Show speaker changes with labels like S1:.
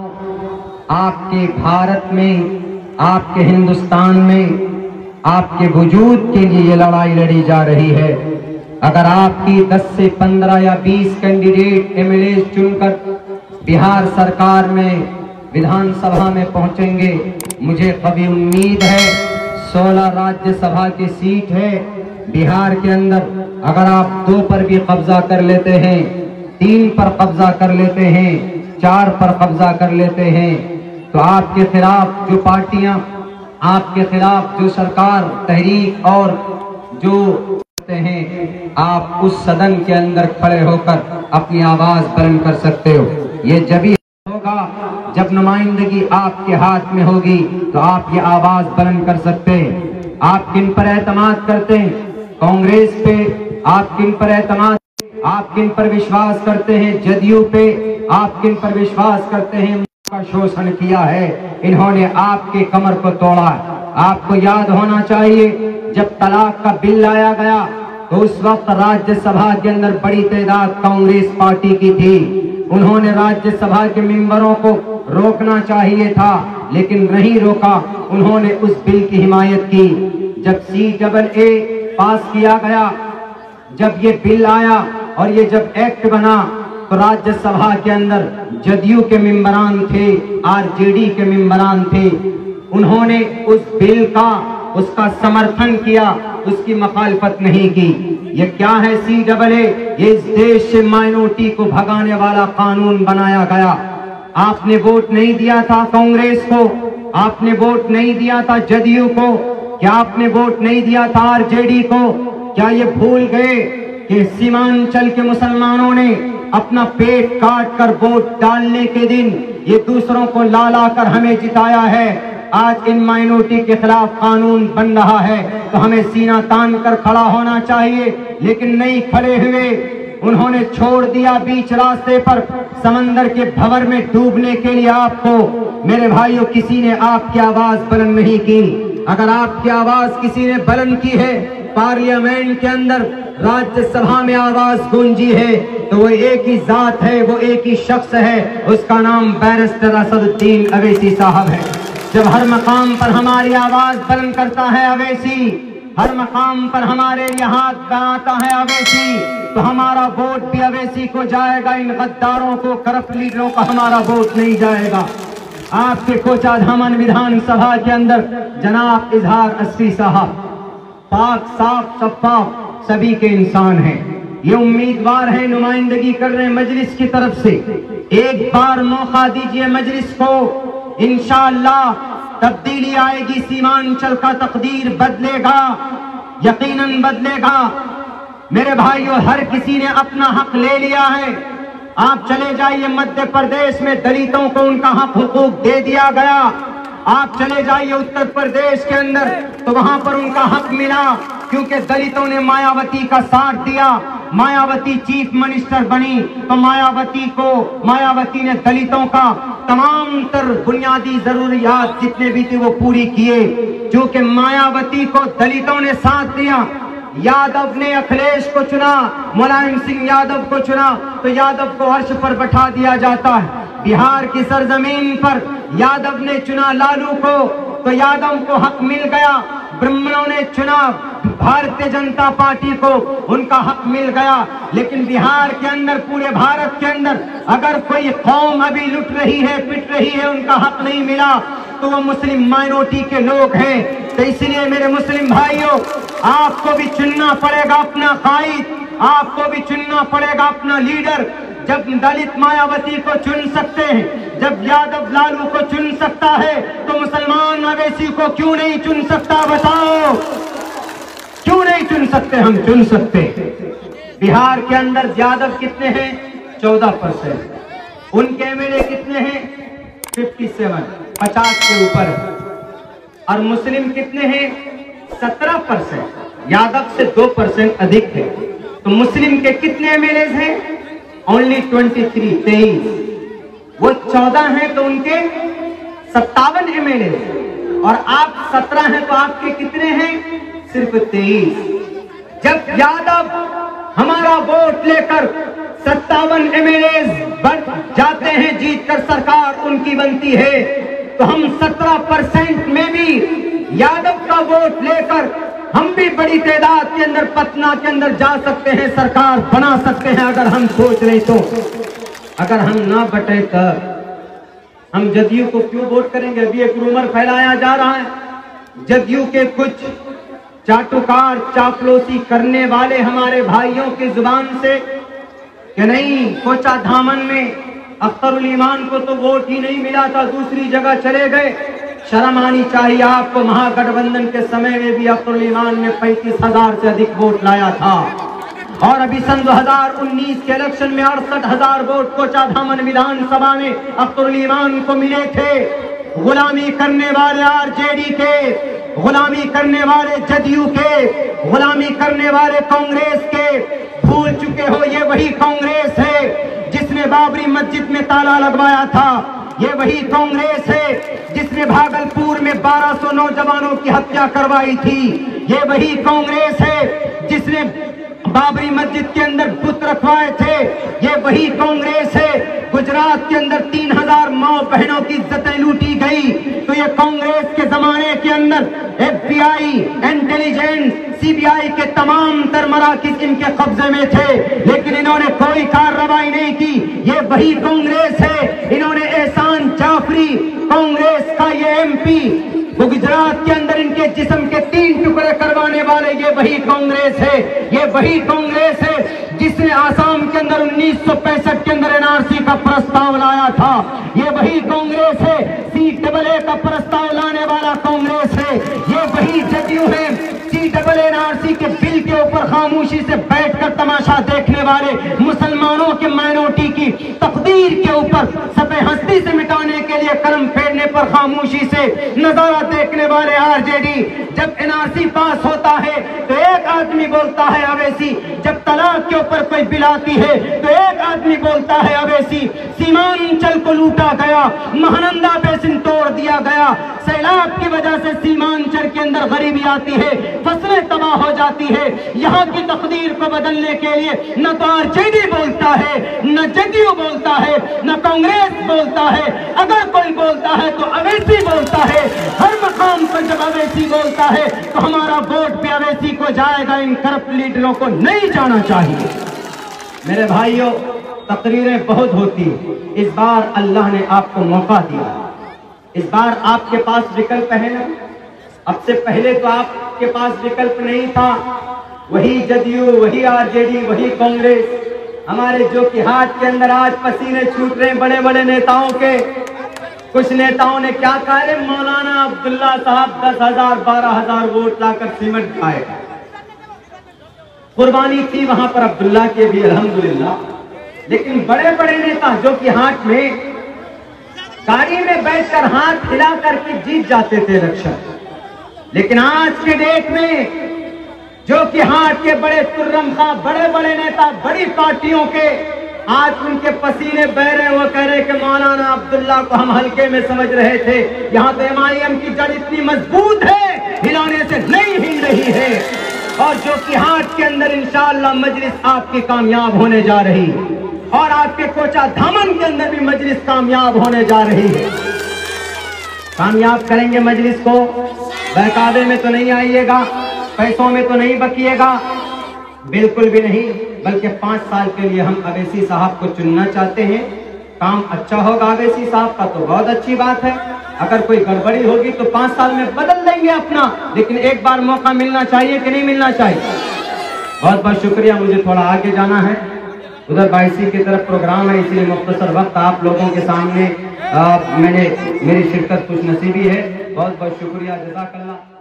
S1: आपके भारत में, आपके हिंदुस्तान में, आपके वजूद के लिए ये लड़ाई लड़ी जा रही है। अगर आपकी 10 से 15 या 20 कैंडिडेट एमएलए चुनकर बिहार सरकार में, विधानसभा में पहुँचेंगे, मुझे कभी उम्मीद है 16 राज्यसभा की सीट है। बिहार के अंदर अगर आप दो पर भी कब्जा कर लेते हैं, तीन पर कब्जा कर लेते हैं चार पर कब्जा कर लेते हैं। तो आपके खिलाफ जो पार्टियाँ, आपके खिलाफ जो सरकार, तहरीक और जो करते हैं, आप उस सदन के अंदर खड़े होकर अपनी आवाज़ बुलंद कर सकते हो। ये जब होगा, जब नुमाइंदगी आपके हाथ में होगी तो आप ये आवाज़ बुलंद कर सकते हैं। आप किन पर एतमाद करते हैं? कांग्रेस पे आप किन पर एतमाद आप किन पर विश्वास करते हैं जदयू पे? आप किन पर विश्वास करते हैं? का शोषण किया है। इन्होंने आपके कमर को तोड़ा आपको याद होना चाहिए, जब तलाक का बिल लाया गया तो उस वक्त राज्यसभा के अंदर बड़ी तादाद कांग्रेस पार्टी की थी। उन्होंने राज्यसभा के मेंबरों को रोकना चाहिए था, लेकिन नहीं रोका। उन्होंने उस बिल की हिमायत की। जब सी डबल ए पास किया गया, जब ये बिल आया और ये जब एक्ट बना तो राज्यसभा के अंदर जदयू के मेम्बरान थे, आरजेडी के मेंबरान थे। उन्होंने उस बिल का, उसका समर्थन किया, उसकी मखालफत नहीं की। ये क्या है सी डबल ए ये इस देश से माइनॉरिटी को भगाने वाला कानून बनाया गया। आपने वोट नहीं दिया था कांग्रेस को, आपने वोट नहीं दिया था जदयू को, क्या आपने वोट नहीं दिया था आरजेडी को? क्या ये भूल गए? कि सीमांचल के मुसलमानों ने अपना पेट काट कर वोट डालने के दिन ये दूसरों को ला ला कर हमें जिताया है। आज इन माइनॉरिटी के खिलाफ कानून बन रहा है तो हमें सीना तान कर खड़ा होना चाहिए। लेकिन नहीं खड़े हुए, उन्होंने छोड़ दिया बीच रास्ते पर समंदर के भवर में डूबने के लिए आपको। मेरे भाइयों, किसी ने आपकी आवाज़ बुलंद नहीं की। अगर आपकी आवाज़ किसी ने बुलंद की है, पार्लियामेंट के अंदर राज्यसभा में आवाज़ गूंजी है तो वो एक ही जात है, वो एक ही शख्स है, उसका नाम बैरिस्टर असदुद्दीन अवैसी साहब है। जब हर मकाम पर हमारी आवाज़ बुलंद करता है अवैसी, हर मकाम पर हमारे लिए हाथ बनाता है अवैसी तो हमारा वोट भी अवैसी को जाएगा, इन गद्दारों को, करप्ट लीडरों का हमारा वोट नहीं जाएगा। आपके कोचा धामन विधानसभा के अंदर जनाब इजहार अस्सी साहब, पाक साफ़ शफाफ सभी के इंसान हैं। ये उम्मीदवार है, नुमाइंदगी कर रहे मजलिस की तरफ़ से। एक बार मौका दीजिए मजलिस को। इंशाअल्लाह तब्दीली आएगी सीमांचल का तकदीर बदलेगा, यकीनन बदलेगा। मेरे भाइयों, हर किसी ने अपना हक ले लिया है। आप चले जाइए मध्य प्रदेश में, दलितों को उनका हक हुकूक दे दिया गया। आप चले जाइए उत्तर प्रदेश के अंदर तो वहाँ पर उनका हक मिला, क्योंकि दलितों ने मायावती का साथ दिया। मायावती चीफ मिनिस्टर बनी तो मायावती को, मायावती ने दलितों का तमाम तर बुनियादी जरूरियात जितने भी थे वो पूरी किए क्योंकि मायावती को दलितों ने साथ दिया। यादव ने अखिलेश को चुना, मुलायम सिंह यादव को चुना तो यादव को हर्ष पर बैठा दिया जाता है। बिहार की सरजमीन पर यादव ने चुना लालू को तो यादव को हक मिल गया, ब्राह्मणों ने चुना भारतीय जनता पार्टी को, उनका हक मिल गया। लेकिन बिहार के अंदर, पूरे भारत के अंदर, अगर कोई कौम अभी लुट रही है, पिट रही है, उनका हक नहीं मिला तो वो मुस्लिम माइनॉरिटी के लोग हैं। तो इसलिए मेरे मुस्लिम भाइयों, आपको भी चुनना पड़ेगा अपना कायद, आपको भी चुनना पड़ेगा अपना लीडर। जब दलित मायावती को चुन सकते हैं, जब यादव लालू को चुन सकता है तो मुसलमान मवेशी को क्यों नहीं चुन सकता बताओ? क्यों नहीं चुन सकते हम? चुन सकते बिहार के अंदर यादव कितने हैं? चौदह परसेंट। उनके एमएलए कितने हैं? फिफ्टी सेवन पचास के ऊपर। और मुस्लिम कितने हैं? सत्रह परसेंट। यादव से दो परसेंट अधिक है। तो मुस्लिम के कितने एमएलए हैं? ओनली ट्वेंटी थ्री तेईस। वो चौदह हैं तो उनके सत्तावन एमएलए और आप सत्रह हैं तो आपके कितने हैं? सिर्फ़ तेईस। जब यादव हमारा वोट लेकर सत्तावन एमएलए बढ़ जाते हैं, जीतकर सरकार उनकी बनती है तो हम सत्रह परसेंट में भी यादव का वोट लेकर हम भी बड़ी तादाद के अंदर, पटना के अंदर जा सकते हैं, सरकार बना सकते हैं, अगर हम सोच रहे तो। अगर हम ना बटे तो हम जदयू को क्यों वोट करेंगे? अभी एक रूमर फैलाया जा रहा है। जदयू के कुछ चाटुकार, चापलोसी करने वाले हमारे भाइयों की ज़ुबान से कि नहीं कोचा धामन में अख्तरुल ईमान को तो वोट ही नहीं मिला था, दूसरी जगह चले गए। शर्म आनी चाहिए आपको महागठबंधन के समय में भी अब्दुल ईमान ने पैंतीस हज़ार से अधिक वोट लाया था। और अभी सन 2019 के इलेक्शन में अड़सठ हज़ार वोट कोचा धामन विधानसभा में अख्तरुल ईमान को मिले थे। गुलामी करने वाले आरजेडी के, गुलामी करने वाले जदयू के, गुलामी करने वाले कांग्रेस के, भूल चुके हो ये वही कांग्रेस है जिसने बाबरी मस्जिद में ताला लगवाया था। ये वही कांग्रेस है जिसने भागलपुर में 1200 नौजवानों की हत्या करवाई थी। ये वही कांग्रेस है जिसने बाबरी मस्जिद के अंदर बुत रखवाए थे। ये वही कांग्रेस है। गुजरात के अंदर तीन हज़ार माओ बहनों की इज्जतें लूटी गई। तो ये कांग्रेस के जमाने के अंदर एफबीआई, इंटेलिजेंस, सीबीआई के तमाम तर मराकज इनके कब्जे में थे। लेकिन इन्होंने कोई कार्रवाई नहीं की। ये वही कांग्रेस है। इन्होंने एहसान जाफरी कांग्रेस एमपी वो गुजरात के अंदर इनके जिस्म के तीन टुकड़े करवाने वाले, ये वही कांग्रेस है, ये वही कांग्रेस है, जिसने आसाम के अंदर उन्नीस के अंदर एनआरसी का प्रस्ताव लाया था, ये वही कांग्रेस है सी डबल ए का प्रस्ताव लाने वाला कांग्रेस है, ये वही जदयू है सी डबल एनआरसी के बिल के ऊपर खामोशी से बैठकर तमाशा देखने वाले मुसलमानों के माइनॉरिटी की तकदीर के ऊपर सफे हस्ती से मिटाने लिए कलम फेरने पर खामोशी से नज़ारा देखने वाले आरजेडी, जब एनआरसी पास होता है तो एक आदमी बोलता है अवेसी, जब तलाक के ऊपर कोई बिल आती है तो एक आदमी बोलता है अवेसी, सीमांचल को लूटा गया, महानंदा बेसिन तोड़ दिया गया, सैलाब की वजह से सीमांचल के अंदर गरीबी आती है, फ़सलें तबाह हो जाती है। यहाँ की तकदीर को बदलने के लिए न तो आरजेडी बोलता है, न जदयू बोलता है, न कांग्रेस बोलता है। अगर कोई बोलता है तो अवेसी बोलता है। हर मकाम पर जब अवेसी बोलता है तो हमारा वोट भी अवेसी को जाएगा। इन करप्ट लीडरों को नहीं जाना चाहिए। मेरे भाइयों, तकरीरें बहुत होती इस बार अल्लाह ने आपको मौका दिया। इस बार आपके पास विकल्प है ना? अब से पहले तो आपके पास विकल्प नहीं था। वही जदयू, वही आरजेडी, वही कांग्रेस। हमारे जो कि हाथ के अंदर आज पसीने छूट रहे बड़े बड़े नेताओं के। कुछ नेताओं ने क्या कहा? है मौलाना अब्दुल्ला साहब दस हज़ार, बारह हज़ार वोट लाकर सीमेंट खाए। कुर्बानी थी वहाँ पर अब्दुल्ला के भी, अल्हम्दुलिल्लाह। लेकिन बड़े बड़े नेता जो कि हाथ में, गाड़ी में बैठकर हाथ हिला करके जीत जाते थे इलेक्शन लेकिन आज के डेट में, जो कि हाथ के बड़े तुर्रम खा बड़े बड़े नेता, बड़ी पार्टियों के आज उनके पसीने बह रहे वो रहे कि मौलाना अब्दुल्ला को हम हल्के में समझ रहे थे। यहाँ तो एम की जड़ इतनी मज़बूत है, हिलाने से नहीं हिल रही है। और जो कि हाथ के अंदर इंशाला मजलिस आपकी कामयाब होने जा रही और आपके कोचा धामन के अंदर भी मजलिस कामयाब होने जा रही है। कामयाब करेंगे मजलिस को। बहकावे में तो नहीं आइएगा, पैसों में तो नहीं बकिएगा। बिल्कुल भी नहीं, बल्कि पाँच साल के लिए हम अवेसी साहब को चुनना चाहते हैं। काम अच्छा होगा अवेसी साहब का तो बहुत अच्छी बात है। अगर कोई गड़बड़ी होगी तो पाँच साल में बदल देंगे अपना लेकिन एक बार मौका मिलना चाहिए कि नहीं मिलना चाहिए? बहुत बहुत शुक्रिया मुझे थोड़ा आगे जाना है। उधर बाईसी की तरफ़ प्रोग्राम है इसलिए मुख्तसर वक्त आप लोगों के सामने आ, मैंने मेरी शिरकत कुछ नसीबी है। बहुत बहुत शुक्रिया जजाकल्ला